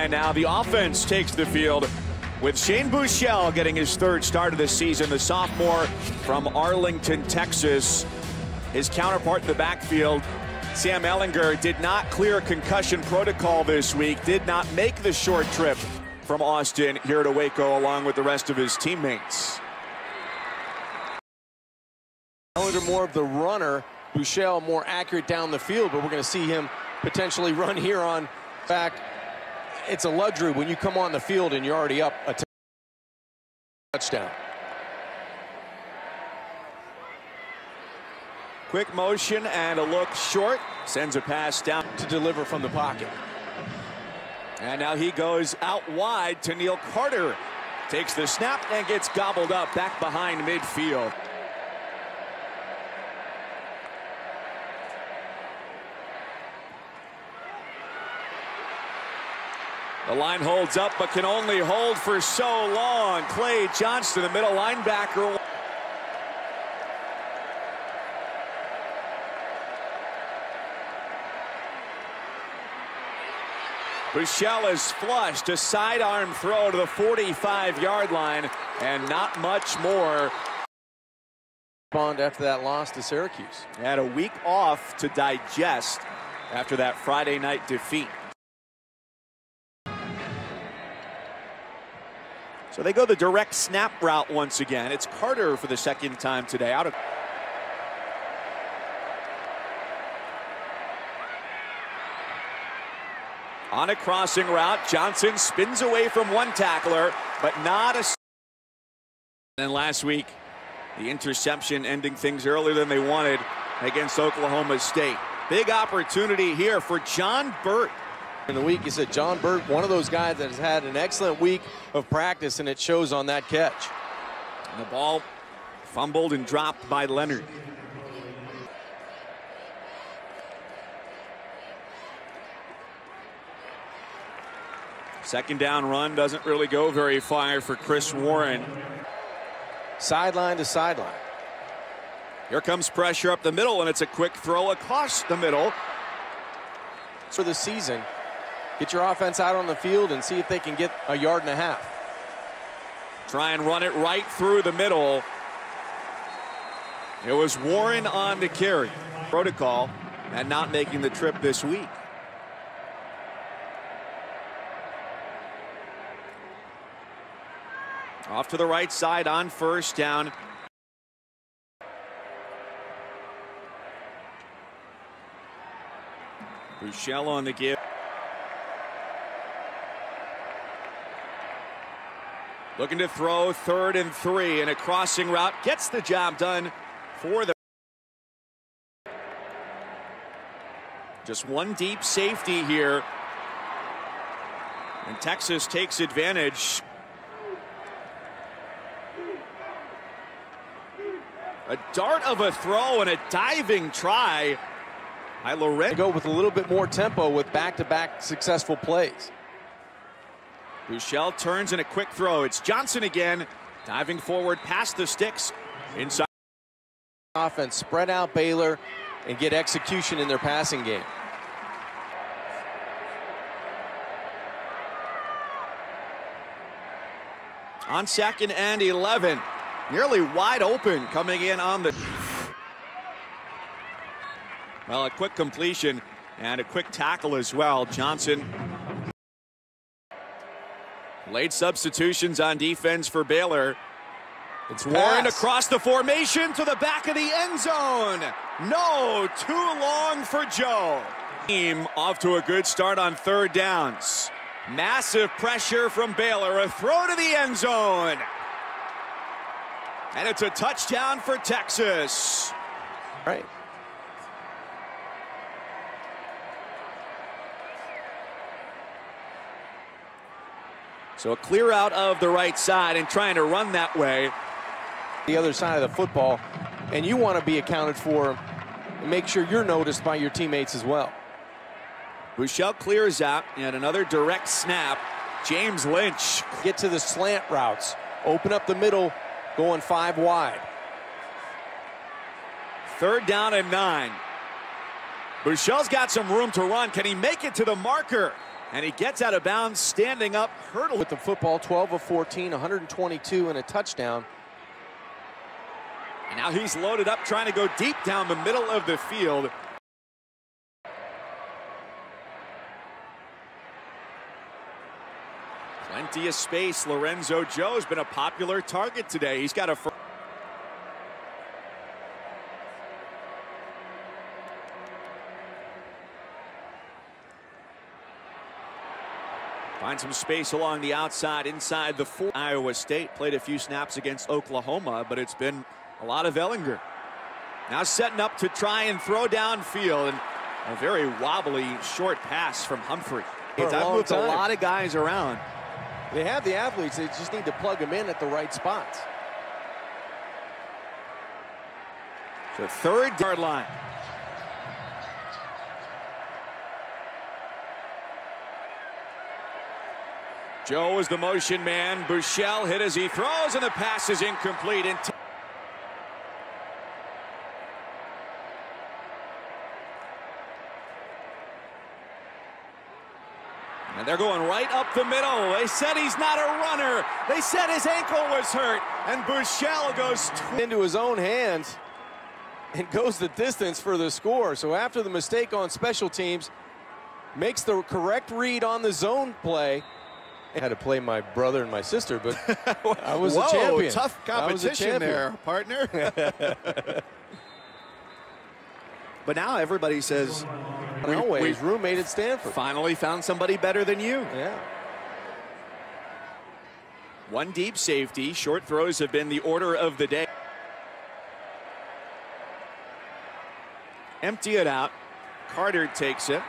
And now the offense takes the field with Shane Buechele getting his third start of the season, the sophomore from Arlington, Texas. His counterpart in the backfield, Sam Ehlinger, did not clear concussion protocol this week, did not make the short trip from Austin here to Waco along with the rest of his teammates. Ehlinger more of the runner, Buechele more accurate down the field, but we're going to see him potentially run here on back. It's a luxury when you come on the field and you're already up a touchdown. Quick motion and a look short. Sends a pass down. To deliver from the pocket. And now he goes out wide to Neil Carter. Takes the snap and gets gobbled up back behind midfield. The line holds up but can only hold for so long. Clay Johnston, the middle linebacker. Buechele is flushed, a sidearm throw to the 45-yard line, and not much more. Bond after that loss to Syracuse. Had a week off to digest after that Friday night defeat. So they go the direct snap route once again. It's Carter for the second time today. Out of On a crossing route, Johnson spins away from one tackler, but not a. And last week, the interception ending things earlier than they wanted against Oklahoma State. Big opportunity here for John Burt. In the week, he said John Burt, one of those guys that has had an excellent week of practice, and it shows on that catch. And the ball fumbled and dropped by Leonard. Second down run doesn't really go very far for Chris Warren. Sideline to sideline. Here comes pressure up the middle, and it's a quick throw across the middle. For the season, get your offense out on the field and see if they can get a yard and a half. Try and run it right through the middle. It was Warren on the carry. Protocol and not making the trip this week. Off to the right side on first down. Buechele on the give. Looking to throw third and three and a crossing route gets the job done for the just one deep safety here and Texas takes advantage A dart of a throw and a diving try by Lorenzo. Go with a little bit more tempo with back-to-back -back successful plays. Buechele turns in a quick throw. It's Johnson again, diving forward past the sticks inside. Offense spread out Baylor and get execution in their passing game. On second and 11, nearly wide open coming in on the. Well, a quick completion and a quick tackle as well. Johnson. Late substitutions on defense for Baylor. It's Warren across the formation to the back of the end zone. No, too long for Joe. Team off to a good start on third downs. Massive pressure from Baylor. A throw to the end zone. And it's a touchdown for Texas. Right. So a clear out of the right side and trying to run that way. The other side of the football, and you want to be accounted for and make sure you're noticed by your teammates as well. Buechele clears out and another direct snap. James Lynch. Get to the slant routes. Open up the middle, going five wide. Third down and nine. Buechele's got some room to run. Can he make it to the marker? And he gets out of bounds, standing up, hurdle. With the football, 12 of 14, 122 and a touchdown. And now he's loaded up, trying to go deep down the middle of the field. Plenty of space. Lorenzo Joe's been a popular target today. He's got a. Find some space along the outside, inside the four. Iowa State played a few snaps against Oklahoma, but it's been a lot of Ehlinger. Now setting up to try and throw downfield, and a very wobbly short pass from Humphrey. I've moved time. a lot of guys around. They have the athletes. They just need to plug them in at the right spots. The third yard line. Joe is the motion man. Buechele hit as he throws, and the pass is incomplete. And they're going right up the middle. They said he's not a runner. They said his ankle was hurt. And Buechele goes into his own hands and goes the distance for the score. So after the mistake on special teams, makes the correct read on the zone play. I had to play my brother and my sister, but I was Whoa, a champion. tough I was a competition there, partner. but now everybody says, we, Elway, we roommate at Stanford. finally found somebody better than you. Yeah. One deep safety. Short throws have been the order of the day. Empty it out. Carter takes it.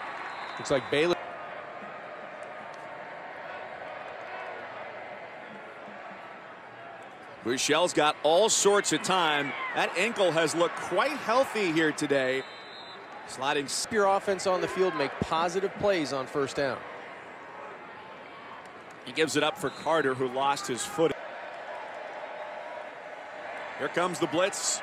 Looks like Bailey. Buechele's got all sorts of time. That ankle has looked quite healthy here today. Sliding. spear offense on the field make positive plays on first down. He gives it up for Carter, who lost his foot. Here comes the blitz.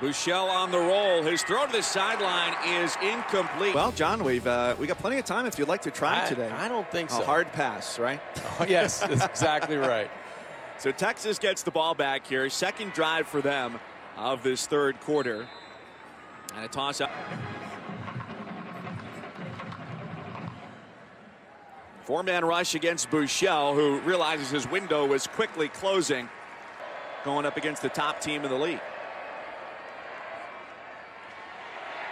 Buechele on the roll. His throw to the sideline is incomplete. Well, John, we've uh, we got plenty of time if you'd like to try I, today. I don't think A so. A hard pass, right? Oh, yes, that's exactly right. So Texas gets the ball back here. Second drive for them of this third quarter. And a toss up. Four man rush against Buechele, who realizes his window is quickly closing, going up against the top team in the league.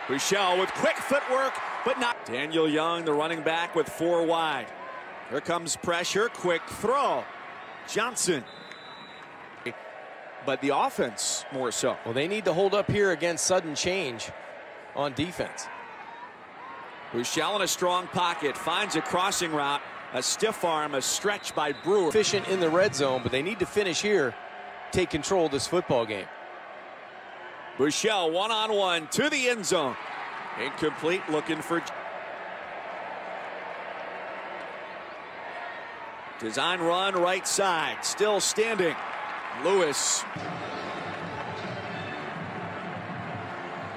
Buechele with quick footwork, but not. Daniel Young, the running back, with four wide. Here comes pressure, quick throw. Johnson. But the offense more so. Well, they need to hold up here against sudden change on defense. Buechele in a strong pocket, finds a crossing route, a stiff arm, a stretch by Brewer. Efficient in the red zone, but they need to finish here, take control of this football game. Buechele one-on-one to the end zone. Incomplete, looking for... Design run right side, still standing. Lewis.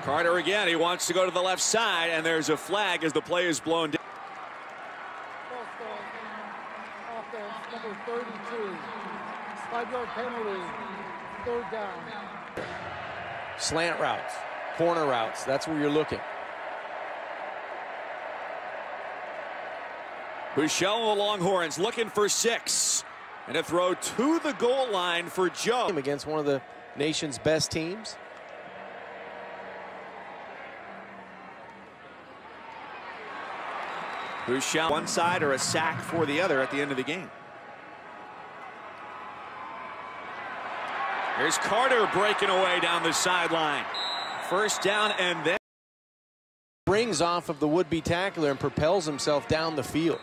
Carter again, he wants to go to the left side, and there's a flag as the play is blown down. Number 32. Five-yard penalty, third down. Slant routes, corner routes, that's where you're looking. Buechele the Longhorns looking for six. And a throw to the goal line for Joe. Against one of the nation's best teams. Buechele one side or a sack for the other at the end of the game. Here's Carter breaking away down the sideline. First down and then. Brings off of the would-be tackler and propels himself down the field.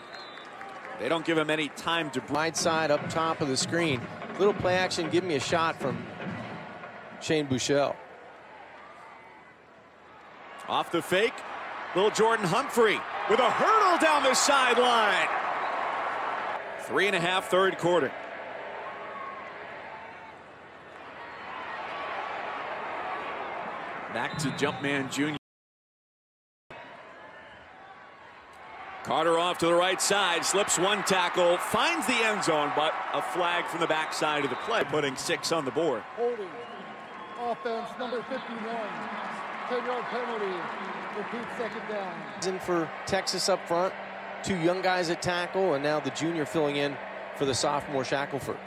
They don't give him any time to. Right side up top of the screen. Little play action, give me a shot from Shane Buechele. Off the fake, little Jordan Humphrey with a hurdle down the sideline. Three and a half third quarter. Back to Jumpman Jr. Carter off to the right side, slips one tackle, finds the end zone, but a flag from the backside of the play, putting six on the board. Holding. Offense number 51. 10-yard penalty. Repeat second down. In for Texas up front. Two young guys at tackle, and now the junior filling in for the sophomore Shackelford.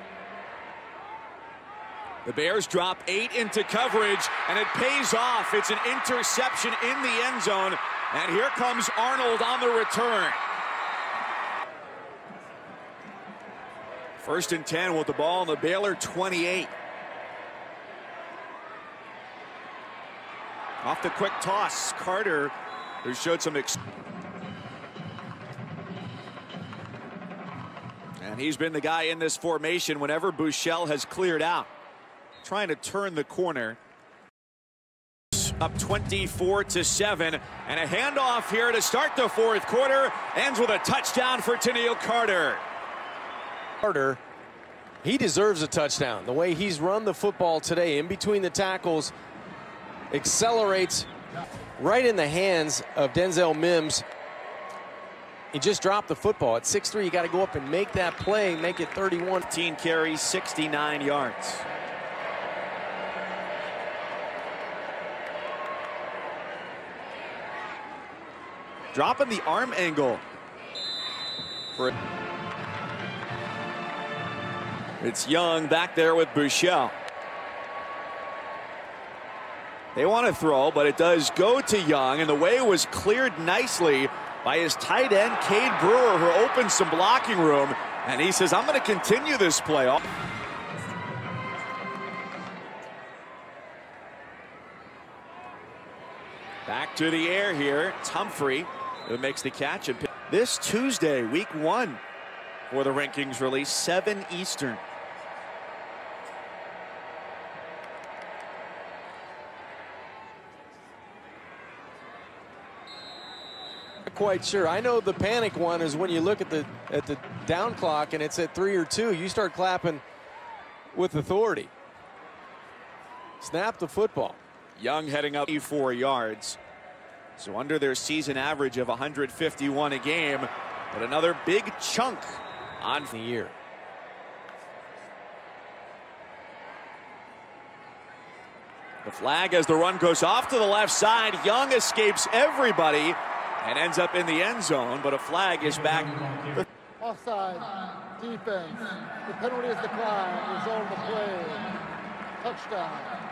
The Bears drop eight into coverage, and it pays off. It's an interception in the end zone, and here comes Arnold on the return. First and 10 with the ball on the Baylor 28. Off the quick toss, Carter, who showed some. and he's been the guy in this formation whenever Buechele has cleared out. Trying to turn the corner. Up 24 to 7 and a handoff here to start the fourth quarter ends with a touchdown for Toneil Carter. Carter, he deserves a touchdown. The way he's run the football today in between the tackles accelerates right in the hands of Denzel Mims. He just dropped the football. At 6-3, you got to go up and make that play, make it 31. 15 carries, 69 yards. Dropping the arm angle. For it's Young back there with Buechele. They want to throw, but it does go to Young, and the way was cleared nicely by his tight end, Cade Brewer, who opened some blocking room, and he says, I'm going to continue this play. Back to the air here. It's Humphrey who makes the catch. And this Tuesday, week one for the rankings release, 7 Eastern. Not quite sure. I know the panic one is when you look at the at the down clock and it's at three or two, you start clapping with authority. Snap the football. Young heading up 84 yards. So under their season average of 151 a game, but another big chunk on the year. The flag as the run goes off to the left side. Young escapes everybody and ends up in the end zone, but a flag is back. Offside defense. The penalty is declined. Result of the play. Touchdown.